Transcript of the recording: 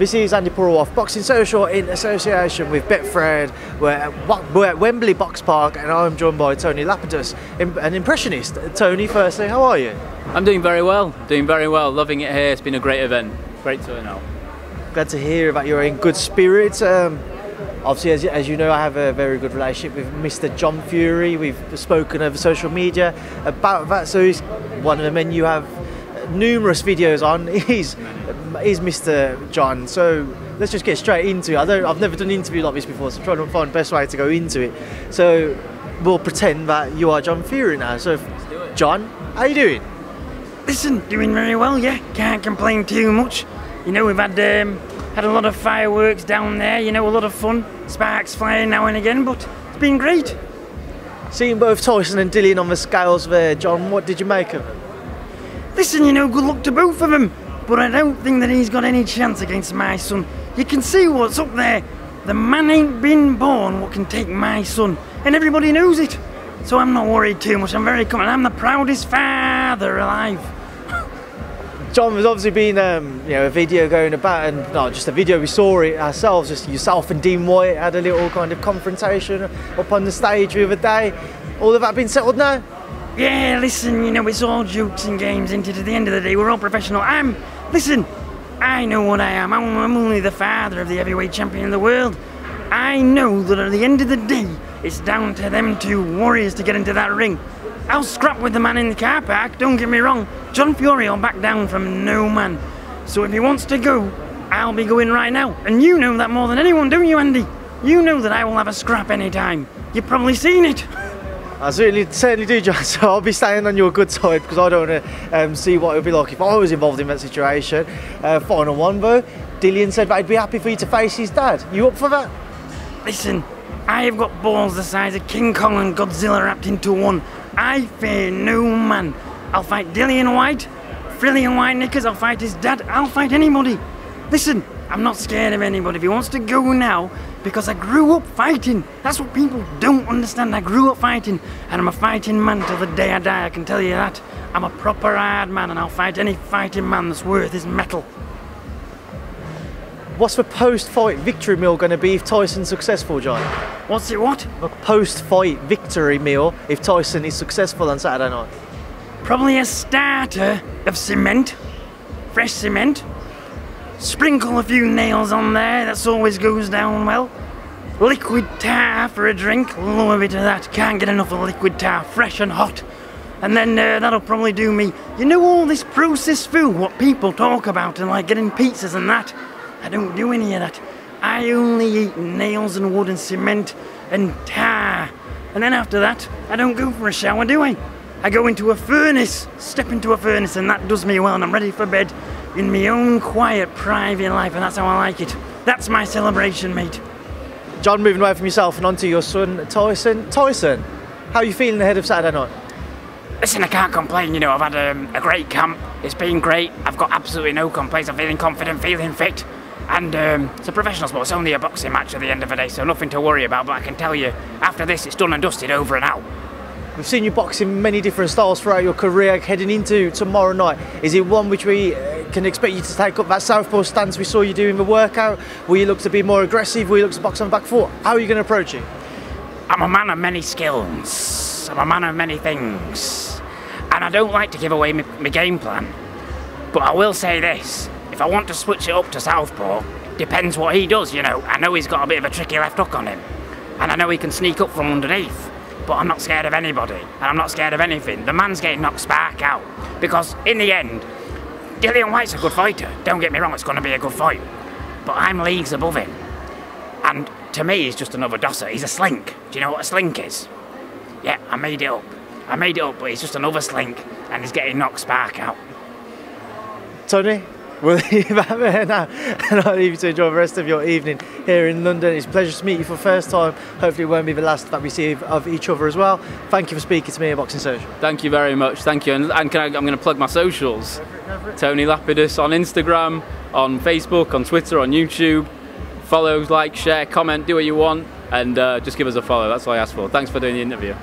This is Andi Purewal, Boxing Social in association with Betfred. We're at, we're at Wembley Boxpark and I'm joined by Tony Lapidus, an impressionist. Tony, firstly, how are you? I'm doing very well, doing very well, loving it here. It's been a great event, great turnout. Glad to hear about you're in good spirits. Um, obviously, as, as, you know, I have a very good relationship with Mr. John Fury. We've spoken over social media about that, so he's one of the men you have numerous videos on. He's is Mr. John. So let's just get straight into it. I don't, I've never done an interview like this before, so I'm trying to find the best way to go into it. So we'll pretend that you are John Fury now. So, John, how you doing? Listen, doing very well. Yeah, can't complain too much. You know, we've had um, had a lot of fireworks down there. You know, a lot of fun, sparks flying now and again, but it's been great. Seeing both Tyson and Dillian on the scales there, John, what did you make of them? Listen, you know, good luck to both of them but I don't think that he's got any chance against my son. You can see what's up there. The man ain't been born what can take my son, and everybody knows it. So I'm not worried too much. I'm very confident. I'm the proudest father alive. John, there's obviously been um, you know a video going about, and not just a video. We saw it ourselves. Just yourself and Dean White had a little kind of confrontation up on the stage the other day. All of that been settled now? Yeah, listen, you know, it's all jokes and games, into At the end of the day, we're all professional. I'm Listen, I know what I am. I'm only the father of the heavyweight champion of the world. I know that at the end of the day, it's down to them two warriors to get into that ring. I'll scrap with the man in the car park, don't get me wrong. John Fury will back down from no man. So if he wants to go, I'll be going right now. And you know that more than anyone, don't you, Andy? You know that I will have a scrap anytime. You've probably seen it. I certainly, certainly do, John. So I'll be staying on your good side because I don't want to um, see what it would be like if I was involved in that situation. Uh, final one, though. Dillian said that he'd be happy for you to face his dad. You up for that? Listen, I have got balls the size of King Kong and Godzilla wrapped into one. I fear no man. I'll fight Dillian Whyte, Frillian White Knickers, I'll fight his dad, I'll fight anybody. Listen, I'm not scared of anybody. If he wants to go now, because I grew up fighting. That's what people don't understand. I grew up fighting, and I'm a fighting man till the day I die, I can tell you that. I'm a proper hard man, and I'll fight any fighting man that's worth his metal. What's the post-fight victory meal going to be if Tyson's successful, John? What's it what? A post-fight victory meal if Tyson is successful on Saturday night. Probably a starter of cement, fresh cement, Sprinkle a few nails on there, that always goes down well. Liquid tar for a drink, love a bit of that. Can't get enough of liquid tar, fresh and hot. And then uh, that'll probably do me. You know all this processed food, what people talk about, and like getting pizzas and that? I don't do any of that. I only eat nails and wood and cement and tar. And then after that, I don't go for a shower, do I? I go into a furnace, step into a furnace, and that does me well, and I'm ready for bed in my own quiet, private life, and that's how I like it. That's my celebration, mate. John, moving away from yourself and onto your son, Tyson. Tyson, how are you feeling ahead of Saturday night? Listen, I can't complain. You know, I've had um, a great camp. It's been great. I've got absolutely no complaints. I'm feeling confident, feeling fit. And um, it's a professional sport. It's only a boxing match at the end of the day, so nothing to worry about. But I can tell you, after this, it's done and dusted, over and out. We've seen you boxing many different styles throughout your career. Heading into tomorrow night, is it one which we can expect you to take up that southpaw stance we saw you do in the workout? Will you look to be more aggressive? Will you look to box on the back foot? How are you going to approach it? I'm a man of many skills. I'm a man of many things. And I don't like to give away my, my game plan. But I will say this. If I want to switch it up to southpaw, depends what he does, you know. I know he's got a bit of a tricky left hook on him. And I know he can sneak up from underneath. But I'm not scared of anybody. And I'm not scared of anything. The man's getting knocked spark out. Because in the end, Dillian Whyte's a good fighter. Don't get me wrong, it's going to be a good fight. But I'm leagues above him. And to me, he's just another dosser. He's a slink. Do you know what a slink is? Yeah, I made it up. I made it up, but he's just another slink, and he's getting knocked spark out. Tony, that there now, and I'll leave you to enjoy the rest of your evening here in London. It's a pleasure to meet you for the first time. Hopefully, it won't be the last that we see of each other as well. Thank you for speaking to me at Boxing Social. Thank you very much. Thank you. And, and I, I'm going to plug my socials. Tony Lapidus on Instagram, on Facebook, on Twitter, on YouTube. Follow, like, share, comment, do what you want, and uh, just give us a follow. That's all I ask for. Thanks for doing the interview.